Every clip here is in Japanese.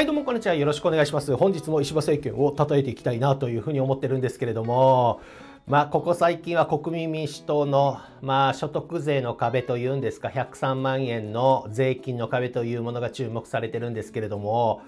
はい、どうもこんにちは。よろしくお願いします。本日も石破政権を称えていきたいなというふうに思ってるんですけれども、まあ、ここ最近は国民民主党の、まあ、所得税の壁というんですか、103万円の税金の壁というものが注目されてるんですけれども、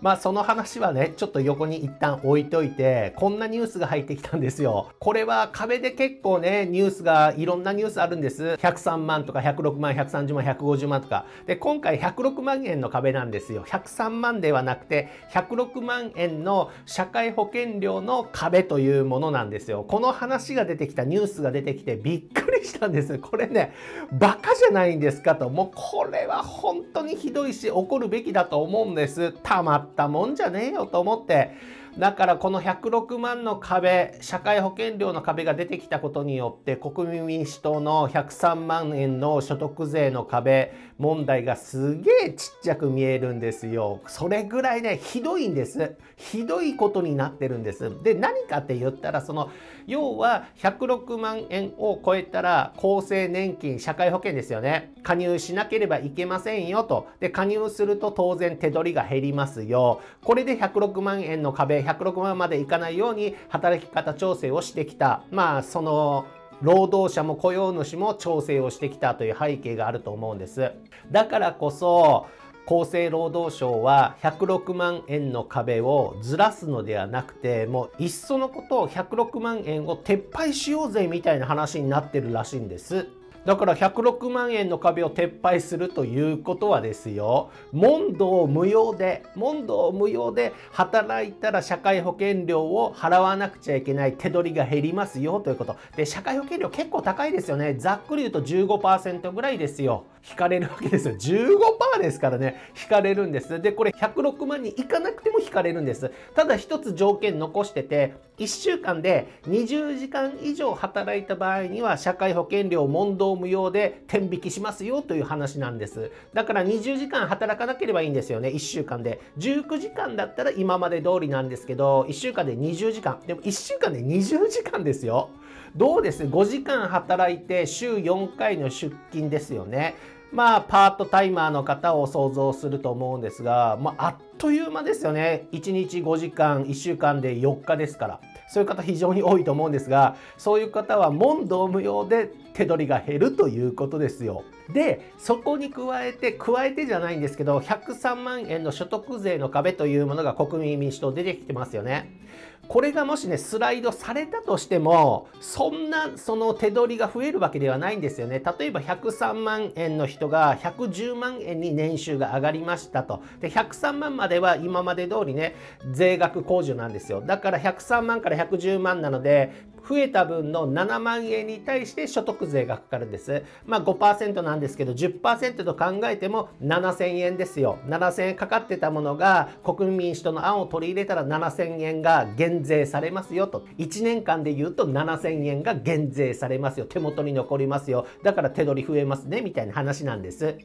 まあその話はね、ちょっと横に一旦置いといて、こんなニュースが入ってきたんですよ。これは壁で結構ね、ニュースが、いろんなニュースあるんです。103万とか106万、130万、150万とか。で、今回106万円の壁なんですよ。103万ではなくて、106万円の社会保険料の壁というものなんですよ。この話が出てきた、ニュースが出てきてびっくりしたんです。これね、バカじゃないんですかと。もうこれは本当にひどいし、怒るべきだと思うんです。たまったもんじゃねえよと思って。だからこの106万の壁社会保険料の壁が出てきたことによって国民民主党の103万円の所得税の壁問題がすげえちっちゃく見えるんですよ。それぐらいねひどいんです。ひどいことになってるんです。で何かって言ったらその要は106万円を超えたら厚生年金社会保険ですよね。加入しなければいけませんよと。で加入すると当然手取りが減りますよ。これで106万円の壁106万までいかないように働き方調整をしてきた。まあその労働者も雇用主も調整をしてきたという背景があると思うんです。だからこそ厚生労働省は106万円の壁をずらすのではなくてもういっそのことを106万円を撤廃しようぜみたいな話になってるらしいんです。だから106万円の壁を撤廃するということはですよ。問答無用で問答無用で働いたら社会保険料を払わなくちゃいけない手取りが減りますよということ。で社会保険料結構高いですよね。ざっくり言うと15%ぐらいですよ。引かれるわけですよ。15%ですからね。引かれるんです。でこれ106万にいかなくても引かれるんです。ただ一つ条件残してて1週間で20時間以上働いた場合には社会保険料問答無用で天引きしますよという話なんです。だから20時間働かなければいいんですよね、1週間で。19時間だったら今まで通りなんですけど、1週間で20時間。でも1週間で20時間ですよ。どうです ?5 時間働いて週4回の出勤ですよね。まあ、パートタイマーの方を想像すると思うんですが、まあ、あっという間ですよね。1日5時間、1週間で4日ですから。そういう方非常に多いと思うんですが、そういう方は問答無用で手取りが減るということですよ。で、そこに加えて、加えてじゃないんですけど、103万円の所得税の壁というものが国民民主党出てきてますよね。これがもしね、スライドされたとしても、そんなその手取りが増えるわけではないんですよね。例えば103万円の人が110万円に年収が上がりましたと。で、103万までは今まで通りね、税額控除なんですよ。だから103万から110万なので、増えた分の7万円に対して所得税がかかるんです。まあ5%なんですけど、10%と考えても7000円ですよ。7000円かかってたものが国民民主党の案を取り入れたら7000円が減税されますよと。1年間で言うと7000円が減税されますよ。手元に残りますよ。だから手取り増えますね。みたいな話なんです。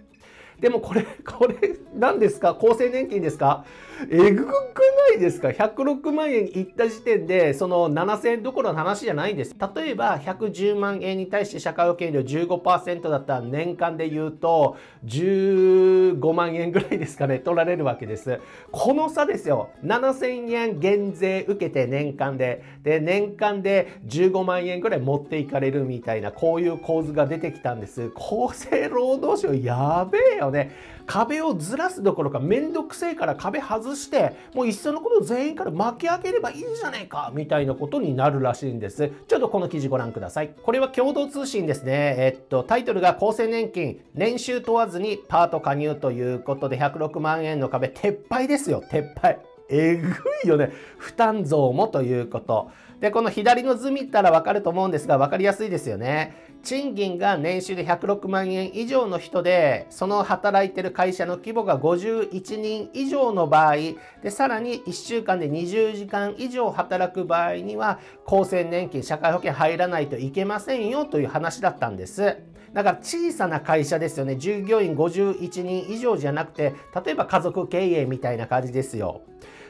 でもこれ、これ、何ですか？厚生年金ですか？えぐくないですか ?106 万円いった時点で、その7000円どころの話じゃないんです。例えば、110万円に対して社会保険料15%だったら年間で言うと、15万円ぐらいですかね、取られるわけです。この差ですよ。7000円減税受けて年間で、で、年間で15万円ぐらい持っていかれるみたいな、こういう構図が出てきたんです。厚生労働省やべえよね。壁をずらすどころかめんどくせえから壁外してもういっそのこと全員から巻き上げればいいじゃねえかみたいなことになるらしいんです。ちょっとこの記事ご覧ください。これは共同通信ですね。えっと、タイトルが厚生年金年収問わずにパート加入ということで106万円の壁撤廃ですよ。撤廃。えぐいよね。負担増もということ。で、この左の図見たらわかると思うんですが、わかりやすいですよね。賃金が年収で106万円以上の人で、その働いてる会社の規模が51人以上の場合、で、さらに1週間で20時間以上働く場合には、厚生年金、社会保険入らないといけませんよという話だったんです。だから小さな会社ですよね。従業員51人以上じゃなくて、例えば家族経営みたいな感じですよ。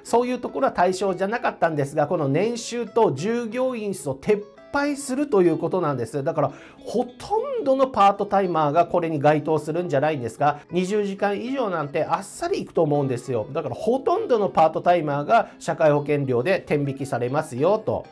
そういうところは対象じゃなかったんですが、この年収と従業員数を撤廃するということなんですだからほとんどのパートタイマーがこれに該当するんじゃないんですが20時間以上なんてあっさりいくと思うんですよだからほとんどのパートタイマーが社会保険料で天引きされますよと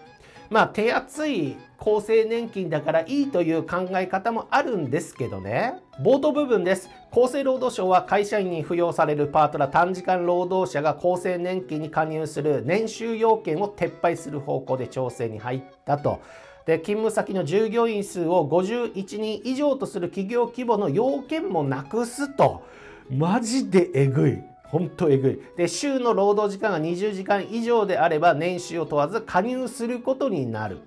まあ手厚い厚生年金だからいいという考え方もあるんですけどね。冒頭部分です。厚生労働省は会社員に扶養されるパートら短時間労働者が厚生年金に加入する年収要件を撤廃する方向で調整に入ったと。で勤務先の従業員数を51人以上とする企業規模の要件もなくすと。マジでえぐい。ほんとえぐい。で、週の労働時間が20時間以上であれば年収を問わず加入することになる。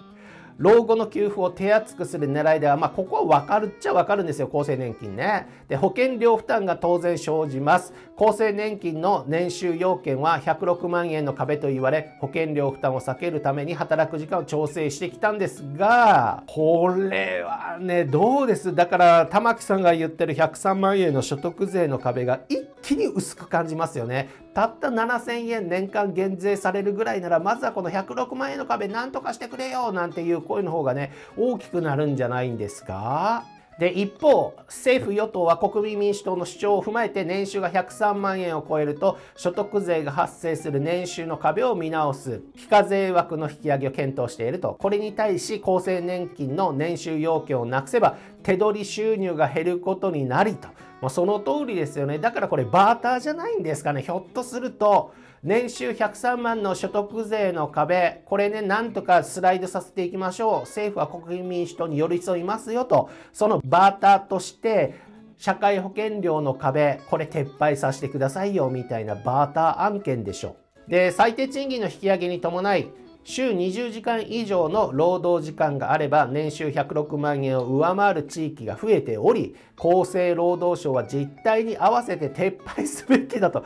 老後の給付を手厚くする狙いでは、まあ、ここは分かるっちゃ分かるんですよ、厚生年金ね。で、保険料負担が当然生じます。厚生年金の年収要件は106万円の壁と言われ、保険料負担を避けるために働く時間を調整してきたんですが、これはね、どうです？だから、玉木さんが言ってる103万円の所得税の壁が一気に薄く感じますよね。たった7000円年間減税されるぐらいなら、まずはこの106万円の壁なんとかしてくれよなんていう声の方がね、大きくなるんじゃないんですか？で一方政府与党は国民民主党の主張を踏まえて年収が103万円を超えると所得税が発生する年収の壁を見直す非課税枠の引き上げを検討していると。これに対し厚生年金の年収要件をなくせば手取り収入が減ることになりと、まあ、その通りですよねだからこれバーターじゃないんですかねひょっとすると年収103万の所得税の壁、これね、なんとかスライドさせていきましょう。政府は国民民主党に寄り添いますよと、そのバーターとして、社会保険料の壁、これ撤廃させてくださいよ、みたいなバーター案件でしょ。で、最低賃金の引き上げに伴い、週20時間以上の労働時間があれば年収106万円を上回る地域が増えており厚生労働省は実態に合わせて撤廃すべきだと。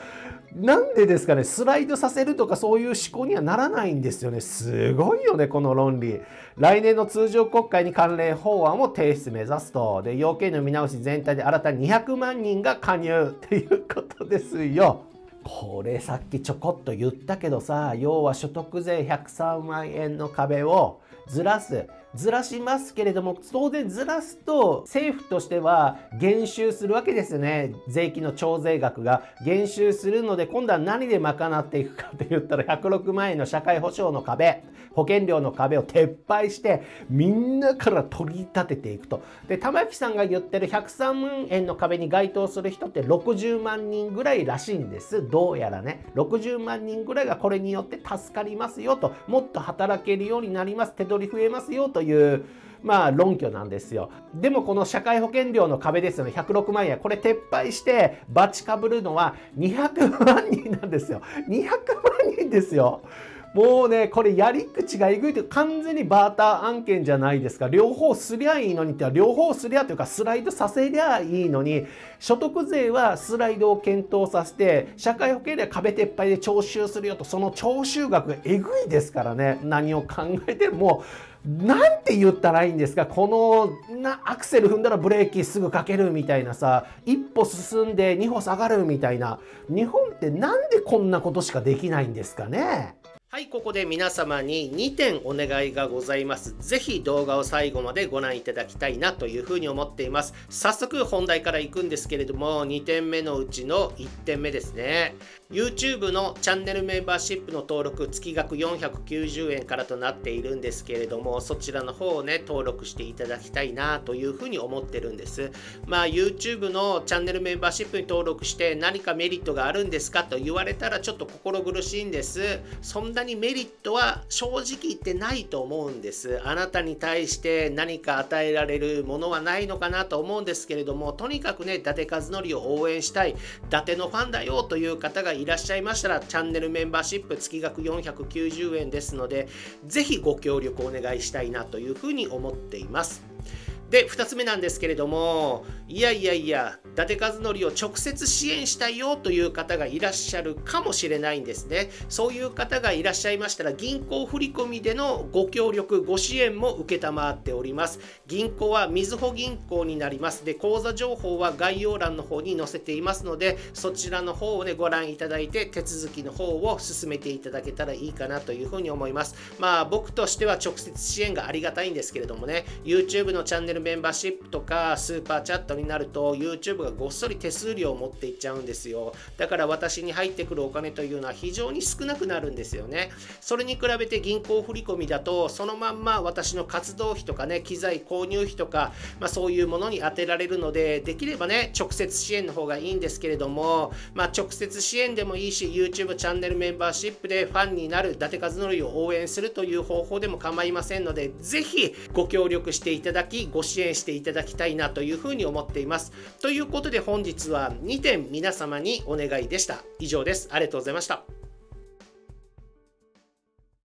なんでですかねスライドさせるとかそういう思考にはならないんですよね。すごいよねこの論理。来年の通常国会に関連法案を提出目指すと。で要件の見直し全体で新たに200万人が加入っていうことですよ。これさっきちょこっと言ったけどさ要は所得税103万円の壁をずらす。ずらしますけれども当然ずらすと政府としては減収するわけですよね。税金の徴税額が減収するので今度は何で賄っていくかって言ったら106万円の社会保障の壁保険料の壁を撤廃してみんなから取り立てていくと。で玉木さんが言ってる103万円の壁に該当する人って60万人ぐらいらしいんです。どうやらね。60万人ぐらいがこれによって助かりますよともっと働けるようになります。手取り増えますよというまあ論拠なんですよ。でもこの社会保険料の壁ですよね、106万円。これ撤廃してバチかぶるのは200万人なんですよ。200万人ですよ。もうね、これやり口がえぐいと完全にバーター案件じゃないですか。両方すりゃいいのにって、両方すりゃというかスライドさせりゃいいのに、所得税はスライドを検討させて、社会保険で壁撤廃で徴収するよと、その徴収額がえぐいですからね。何を考えても。なんて言ったらいいんですかこのなアクセル踏んだらブレーキすぐかけるみたいなさ一歩進んで二歩下がるみたいな日本ってなんでこんなことしかできないんですかねはい、ここで皆様に2点お願いがございます。ぜひ動画を最後までご覧いただきたいなというふうに思っています。早速本題からいくんですけれども、2点目のうちの1点目ですね。YouTube のチャンネルメンバーシップの登録月額490円からとなっているんですけれどもそちらの方をね登録していただきたいなというふうに思ってるんですまあ YouTube のチャンネルメンバーシップに登録して何かメリットがあるんですかと言われたらちょっと心苦しいんですそんなにメリットは正直言ってないと思うんですあなたに対して何か与えられるものはないのかなと思うんですけれどもとにかくね伊達和則を応援したい伊達のファンだよという方がいらっしゃいましたら、チャンネルメンバーシップ月額490円ですので、ぜひご協力お願いしたいなというふうに思っています。で2つ目なんですけれどもいやいやいや伊達和則を直接支援したいよという方がいらっしゃるかもしれないんですね。そういう方がいらっしゃいましたら銀行振込でのご協力ご支援も承っております。銀行はみずほ銀行になります。で口座情報は概要欄の方に載せていますのでそちらの方をねご覧いただいて手続きの方を進めていただけたらいいかなというふうに思います。まあ僕としては直接支援がありがたいんですけれどもね YouTube のチャンネルルメンバーシップとかスーパーチャットになると YouTube がごっそり手数料を持っていっちゃうんですよ。だから私に入ってくるお金というのは非常に少なくなるんですよね。それに比べて銀行振込だとそのまんま私の活動費とかね機材購入費とか、まあ、そういうものに充てられるのでできればね直接支援の方がいいんですけれども、まあ、直接支援でもいいし YouTube チャンネルメンバーシップでファンになる伊達和則を応援するという方法でも構いませんのでぜひご協力していただきご支援していただきたいなというふうに思っています。ということで本日は2点皆様にお願いでした。以上です。ありがとうございました。